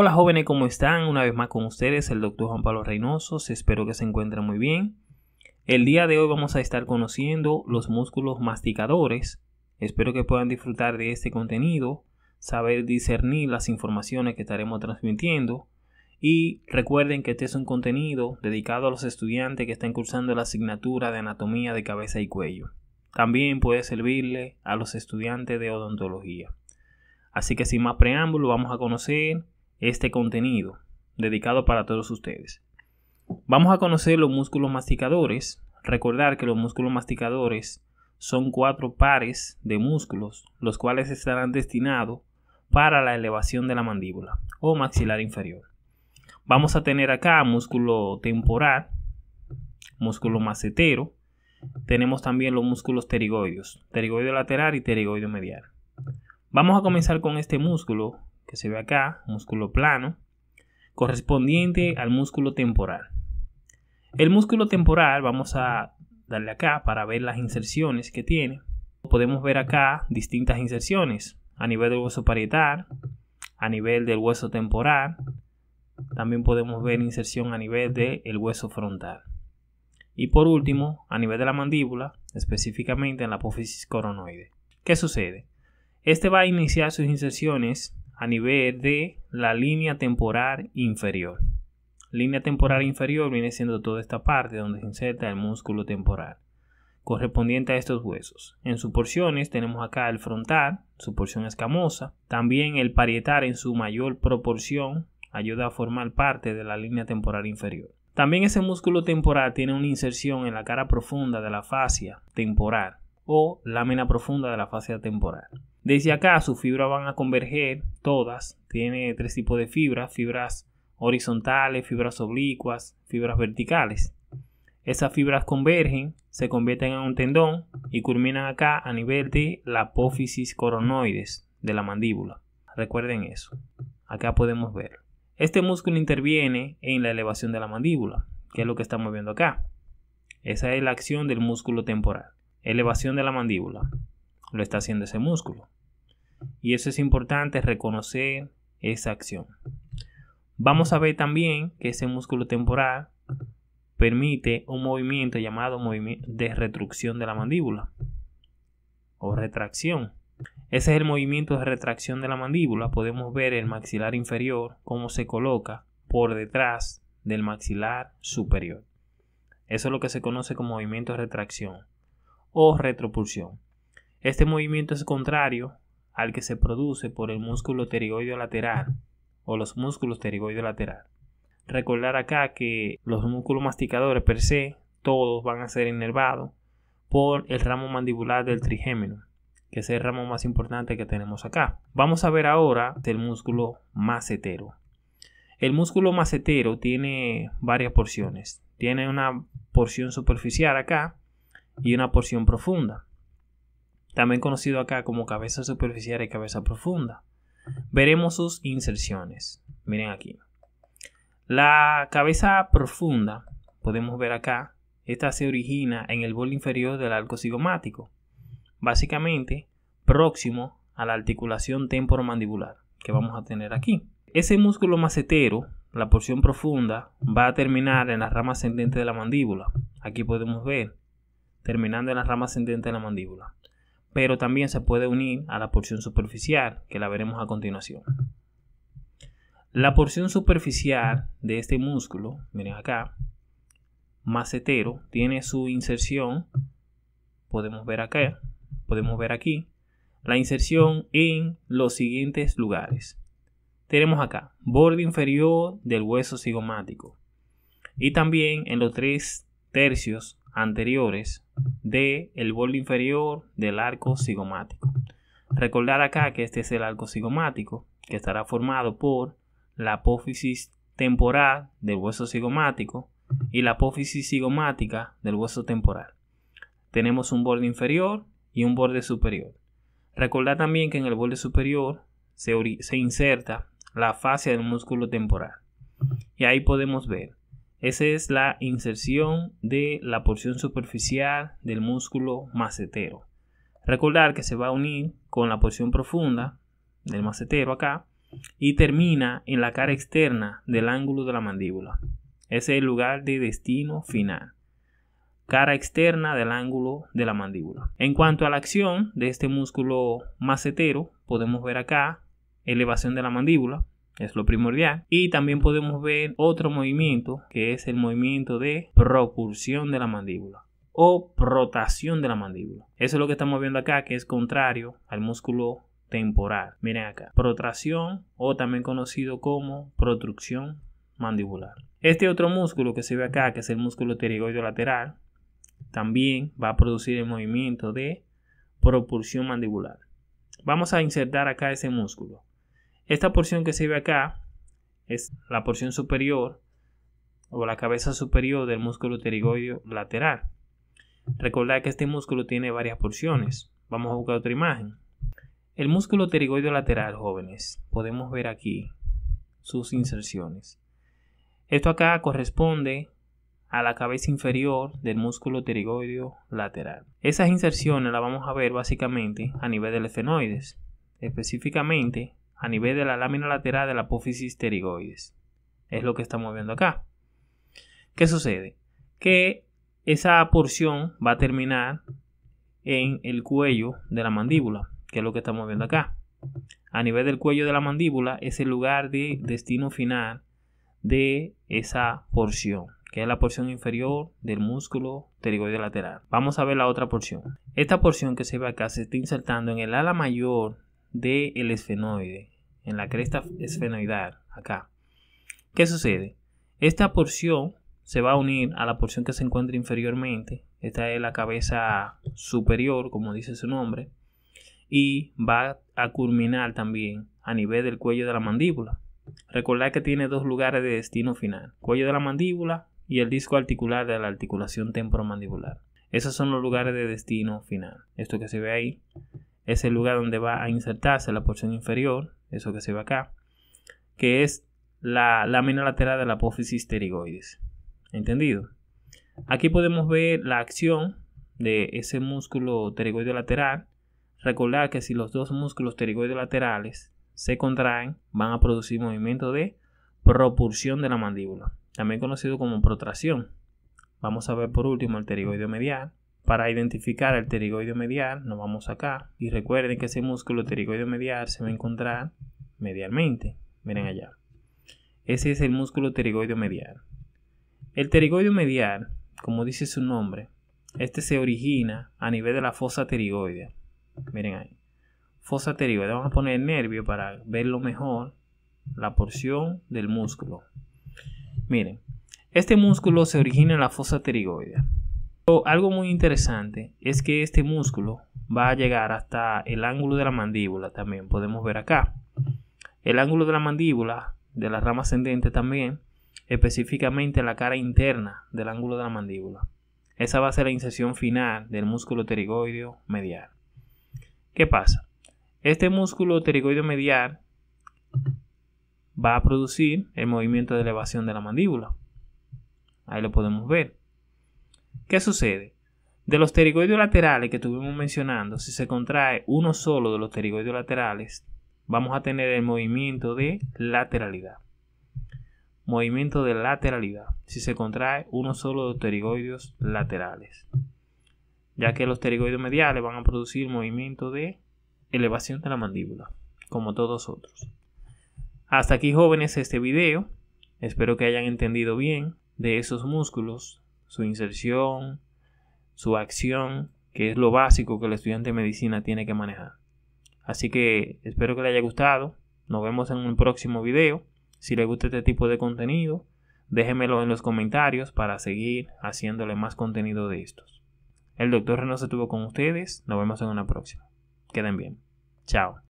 Hola jóvenes, ¿cómo están? Una vez más con ustedes, el doctor Juan Pablo Reynoso. Espero que se encuentren muy bien. El día de hoy vamos a estar conociendo los músculos masticadores. Espero que puedan disfrutar de este contenido, saber discernir las informaciones que estaremos transmitiendo. Y recuerden que este es un contenido dedicado a los estudiantes que están cursando la asignatura de anatomía de cabeza y cuello. También puede servirle a los estudiantes de odontología. Así que sin más preámbulo, vamos a conocer este contenido dedicado para todos ustedes. Vamos a conocer los músculos masticadores. Recordar que los músculos masticadores son cuatro pares de músculos, los cuales estarán destinados para la elevación de la mandíbula o maxilar inferior. Vamos a tener acá músculo temporal, músculo macetero. Tenemos también los músculos pterigoides, pterigoideo lateral y pterigoideo medial. Vamos a comenzar con este músculo que se ve acá, músculo plano, correspondiente al músculo temporal. El músculo temporal, vamos a darle acá para ver las inserciones que tiene. Podemos ver acá distintas inserciones a nivel del hueso parietal, a nivel del hueso temporal. También podemos ver inserción a nivel del hueso frontal. Y por último, a nivel de la mandíbula, específicamente en la apófisis coronoide. ¿Qué sucede? Este va a iniciar sus inserciones a nivel de la línea temporal inferior. Línea temporal inferior viene siendo toda esta parte donde se inserta el músculo temporal correspondiente a estos huesos. En sus porciones tenemos acá el frontal, su porción escamosa, también el parietal en su mayor proporción ayuda a formar parte de la línea temporal inferior. También ese músculo temporal tiene una inserción en la cara profunda de la fascia temporal o lámina profunda de la fascia temporal. Desde acá sus fibras van a converger todas. Tiene tres tipos de fibras, fibras horizontales, fibras oblicuas, fibras verticales. Esas fibras convergen, se convierten en un tendón y culminan acá a nivel de la apófisis coronoides de la mandíbula. Recuerden eso. Acá podemos ver. Este músculo interviene en la elevación de la mandíbula, que es lo que estamos viendo acá. Esa es la acción del músculo temporal. Elevación de la mandíbula. Lo está haciendo ese músculo. Y eso es importante reconocer esa acción. Vamos a ver también que ese músculo temporal permite un movimiento llamado movimiento de retracción de la mandíbula o retracción. Ese es el movimiento de retracción de la mandíbula. Podemos ver el maxilar inferior cómo se coloca por detrás del maxilar superior. Eso es lo que se conoce como movimiento de retracción o retropulsión. Este movimiento es contrario al que se produce por el músculo pterigoideo lateral o los músculos pterigoideo lateral. Recordar acá que los músculos masticadores per se todos van a ser inervados por el ramo mandibular del trigémino, que es el ramo más importante que tenemos acá. Vamos a ver ahora el músculo macetero. El músculo macetero tiene varias porciones. Tiene una porción superficial acá y una porción profunda también conocido acá como cabeza superficial y cabeza profunda. Veremos sus inserciones. Miren aquí. La cabeza profunda, podemos ver acá, esta se origina en el borde inferior del arco cigomático, básicamente próximo a la articulación temporomandibular que vamos a tener aquí. Ese músculo macetero, la porción profunda, va a terminar en la rama ascendente de la mandíbula. Aquí podemos ver, terminando en la rama ascendente de la mandíbula pero también se puede unir a la porción superficial, que la veremos a continuación. La porción superficial de este músculo, miren acá, macetero, tiene su inserción, podemos ver acá, podemos ver aquí, la inserción en los siguientes lugares. Tenemos acá, borde inferior del hueso cigomático y también en los tres tercios anteriores del el borde inferior del arco cigomático. Recordar acá que este es el arco cigomático, que estará formado por la apófisis temporal del hueso cigomático y la apófisis cigomática del hueso temporal. Tenemos un borde inferior y un borde superior. Recordar también que en el borde superior se, se inserta la fascia del músculo temporal. Y ahí podemos ver esa es la inserción de la porción superficial del músculo macetero. Recordar que se va a unir con la porción profunda del macetero acá y termina en la cara externa del ángulo de la mandíbula. Ese es el lugar de destino final. Cara externa del ángulo de la mandíbula. En cuanto a la acción de este músculo macetero, podemos ver acá elevación de la mandíbula, es lo primordial. Y también podemos ver otro movimiento que es el movimiento de propulsión de la mandíbula o protación de la mandíbula. Eso es lo que estamos viendo acá, que es contrario al músculo temporal. Miren acá, protracción o también conocido como protrucción mandibular. Este otro músculo que se ve acá, que es el músculo pterigoideo lateral, también va a producir el movimiento de propulsión mandibular. Vamos a insertar acá ese músculo. Esta porción que se ve acá es la porción superior o la cabeza superior del músculo pterigoideo lateral. Recordad que este músculo tiene varias porciones. Vamos a buscar otra imagen. El músculo pterigoideo lateral, jóvenes, podemos ver aquí sus inserciones. Esto acá corresponde a la cabeza inferior del músculo pterigoideo lateral. Esas inserciones las vamos a ver básicamente a nivel del efenoides, específicamente a nivel de la lámina lateral de la apófisis pterigoides. Es lo que estamos viendo acá. ¿Qué sucede? Que esa porción va a terminar en el cuello de la mandíbula, que es lo que estamos viendo acá. A nivel del cuello de la mandíbula es el lugar de destino final de esa porción, que es la porción inferior del músculo pterigoide lateral. Vamos a ver la otra porción. Esta porción que se ve acá se está insertando en el ala mayor del esfenoide, en la cresta esfenoidal, acá. ¿Qué sucede? Esta porción se va a unir a la porción que se encuentra inferiormente. Esta es la cabeza superior, como dice su nombre. Y va a culminar también a nivel del cuello de la mandíbula. Recordad que tiene dos lugares de destino final. Cuello de la mandíbula y el disco articular de la articulación temporomandibular. Esos son los lugares de destino final. Esto que se ve ahí es el lugar donde va a insertarse la porción inferior, eso que se ve acá, que es la lámina lateral de la apófisis pterigoides. ¿Entendido? Aquí podemos ver la acción de ese músculo pterigoideo lateral. Recordar que si los dos músculos pterigoides laterales se contraen, van a producir movimiento de propulsión de la mandíbula, también conocido como protracción. Vamos a ver por último el pterigoideo medial. Para identificar el pterigoideo medial, nos vamos acá y recuerden que ese músculo pterigoideo medial se va a encontrar medialmente. Miren allá. Ese es el músculo pterigoideo medial. El pterigoideo medial, como dice su nombre, este se origina a nivel de la fosa pterigoidea. Miren ahí. Fosa pterigoidea. Vamos a poner el nervio para verlo mejor. La porción del músculo. Miren, este músculo se origina en la fosa pterigoidea. Algo muy interesante es que este músculo va a llegar hasta el ángulo de la mandíbula también. Podemos ver acá. El ángulo de la mandíbula, de la rama ascendente también, específicamente en la cara interna del ángulo de la mandíbula. Esa va a ser la inserción final del músculo pterigoideo medial. ¿Qué pasa? Este músculo pterigoideo medial va a producir el movimiento de elevación de la mandíbula. Ahí lo podemos ver. ¿Qué sucede? De los pterigoides laterales que estuvimos mencionando, si se contrae uno solo de los pterigoides laterales, vamos a tener el movimiento de lateralidad. Movimiento de lateralidad. Si se contrae uno solo de los pterigoides laterales. Ya que los pterigoides mediales van a producir movimiento de elevación de la mandíbula, como todos otros. Hasta aquí jóvenes este video. Espero que hayan entendido bien de esos músculos su inserción, su acción, que es lo básico que el estudiante de medicina tiene que manejar. Así que espero que le haya gustado. Nos vemos en un próximo video. Si le gusta este tipo de contenido, déjenmelo en los comentarios para seguir haciéndole más contenido de estos. El doctor Reno se tuvo con ustedes. Nos vemos en una próxima. Queden bien. Chao.